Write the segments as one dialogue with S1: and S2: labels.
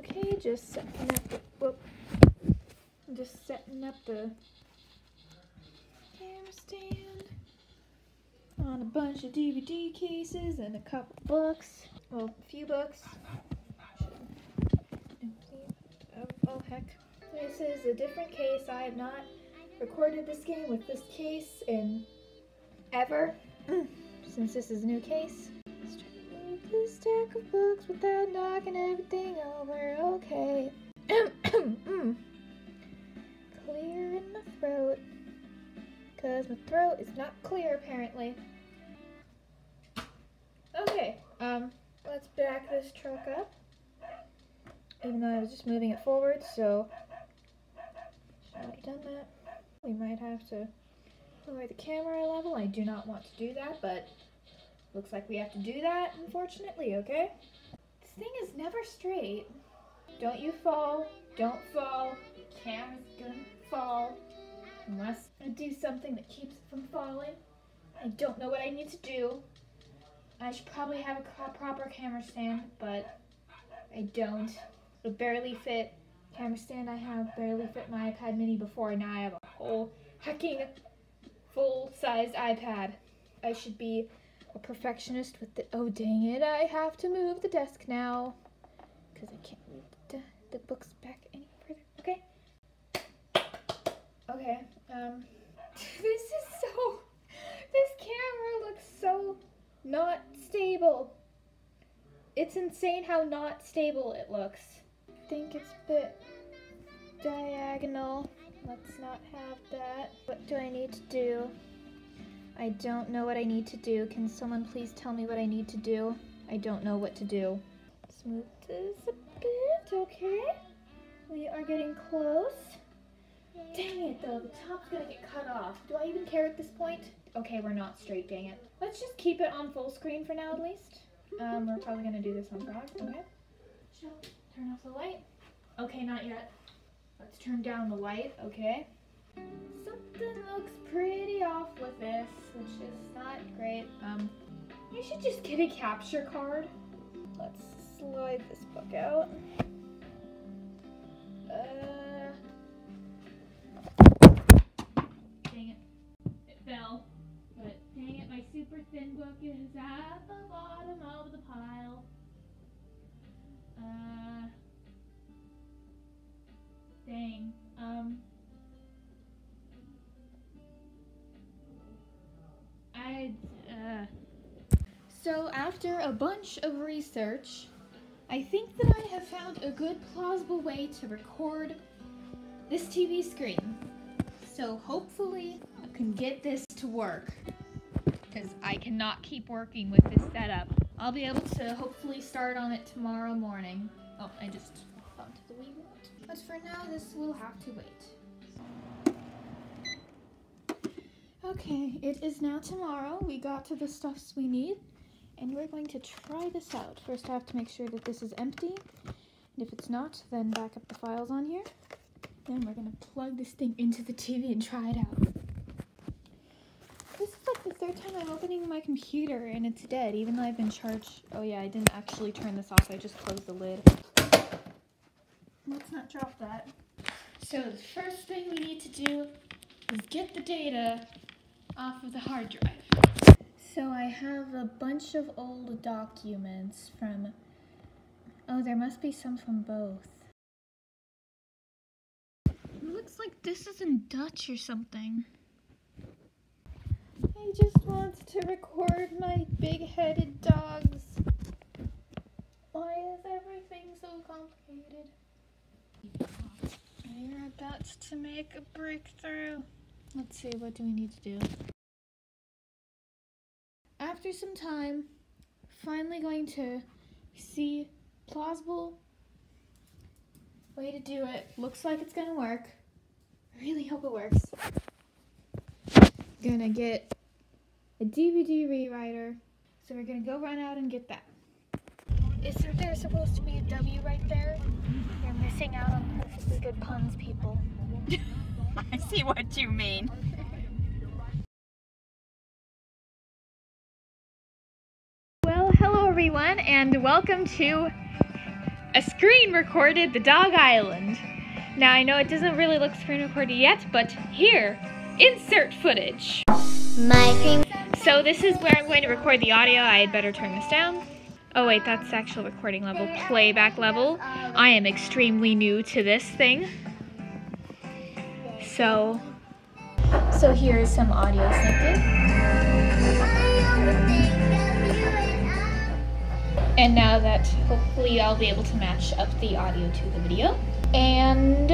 S1: Okay, just setting up the whoop. Just setting up the camera stand on a bunch of DVD cases and a couple books. Well, a few books. Oh, oh heck. This is a different case. I have not recorded this game with this case in ever. Since this is a new case. Stack of books without knocking everything over. Okay. Clear in the throat. Because my throat is not clear apparently. Okay, um, let's back this truck up. Even though I was just moving it forward, so should already done that. We might have to lower the camera level. I do not want to do that, but looks like we have to do that, unfortunately, okay? This thing is never straight. Don't you fall. Don't fall. Camera's gonna fall. Unless I do something that keeps it from falling. I don't know what I need to do. I should probably have a proper camera stand, but I don't. It barely fit. Camera stand I have barely fit my iPad mini before, and now I have a whole hacking full-sized iPad. I should be a perfectionist with the. Oh dang it! I have to move the desk now because I can't move the, the books back any further. Okay. Okay. Um. This is so. This camera looks so not stable. It's insane how not stable it looks. I think it's a bit diagonal. Let's not have that. What do I need to do? I don't know what I need to do. Can someone please tell me what I need to do? I don't know what to do. Move this a bit, okay? We are getting close. Dang it though, the top's gonna get cut off. Do I even care at this point? Okay, we're not straight, dang it. Let's just keep it on full screen for now at least. Um, we're probably gonna do this on frog, okay? Turn off the light? Okay, not yet. Let's turn down the light, okay? Something looks pretty off with this, which is not great. Um, you should just get a capture card. Let's slide this book out. Uh, dang it. It fell. But dang it, my super thin book is at the bottom So after a bunch of research, I think that I have found a good plausible way to record this TV screen. So hopefully I can get this to work. Because I cannot keep working with this setup. I'll be able to hopefully start on it tomorrow morning. Oh, I just bumped the Wii remote. But for now, this will have to wait. Okay, it is now tomorrow. We got to the stuffs we need. And we're going to try this out. First, I have to make sure that this is empty. And if it's not, then back up the files on here. Then we're gonna plug this thing into the TV and try it out. This is like the third time I'm opening my computer and it's dead, even though I've been charged. Oh yeah, I didn't actually turn this off. I just closed the lid. Let's not drop that. So the first thing we need to do is get the data off of the hard drive. So I have a bunch of old documents from. Oh, there must be some from both. It looks like this is in Dutch or something. I just want to record my big headed dogs. Why is everything so complicated? We're about to make a breakthrough. Let's see, what do we need to do? After some time, finally going to see plausible way to do it. Looks like it's gonna work. Really hope it works. Gonna get a DVD rewriter. So we're gonna go run out and get that. Isn't there supposed to be a W right there? You're missing out on perfectly good puns, people.
S2: I see what you mean.
S1: Everyone, and welcome to a screen recorded the Dog Island. Now I know it doesn't really look screen recorded yet, but here, insert footage.
S3: My cream.
S1: So this is where I'm going to record the audio. I had better turn this down. Oh wait, that's actual recording level, playback level. I am extremely new to this thing. So, so here is some audio snippet. And now that hopefully I'll be able to match up the audio to the video. And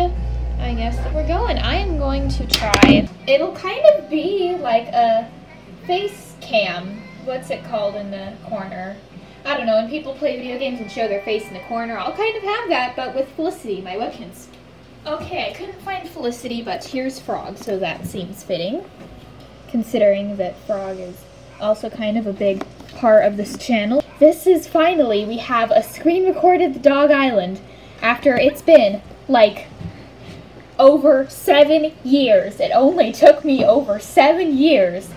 S1: I guess that we're going. I am going to try. It'll kind of be like a face cam. What's it called in the corner? I don't know, when people play video games and show their face in the corner, I'll kind of have that, but with Felicity, my Webkinz. Okay, I couldn't find Felicity, but here's Frog, so that seems fitting. Considering that Frog is also kind of a big part of this channel. This is finally, we have a screen recorded the Dog Island after it's been, like, over seven years. It only took me over seven years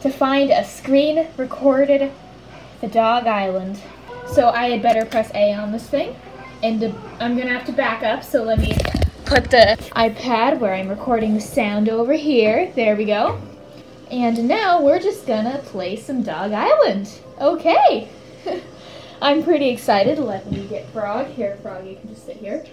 S1: to find a screen recorded the Dog Island. So I had better press A on this thing. And I'm gonna have to back up, so let me put the iPad where I'm recording the sound over here. There we go. And now we're just gonna play some Dog Island. Okay. I'm pretty excited. Let me get Frog. Here, Frog, you can just sit here.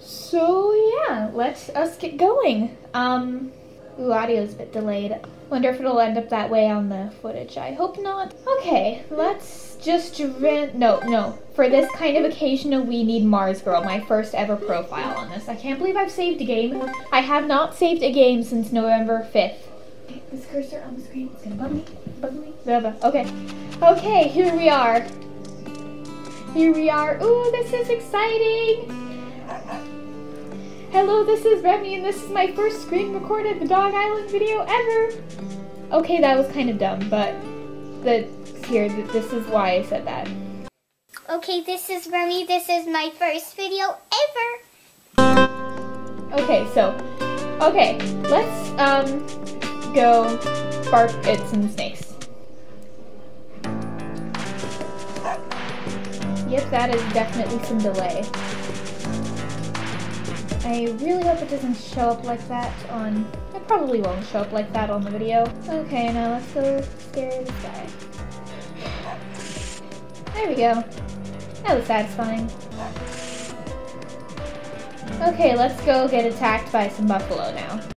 S1: So yeah, let us get going. Um, ooh, audio's a bit delayed. Wonder if it'll end up that way on the footage. I hope not. Okay, let's just rent. No, no. For this kind of occasion, we need Mars Girl, my first ever profile on this. I can't believe I've saved a game. I have not saved a game since November 5th. Okay, this cursor on the screen is gonna bug me, bug me. Blah, blah. Okay, okay, here we are. Here we are. Ooh, this is exciting. Hello, this is Remi, and this is my first screen recorded the Dog Island video ever. Okay, that was kind of dumb, but the here, th this is why I said that.
S3: Okay, this is Remi. This is my first video ever.
S1: Okay, so, okay, let's um go bark at some snakes. Yep, that is definitely some delay. I really hope it doesn't show up like that on... It probably won't show up like that on the video. Okay, now let's go scare this guy. There we go. That was satisfying. Okay, let's go get attacked by some buffalo now.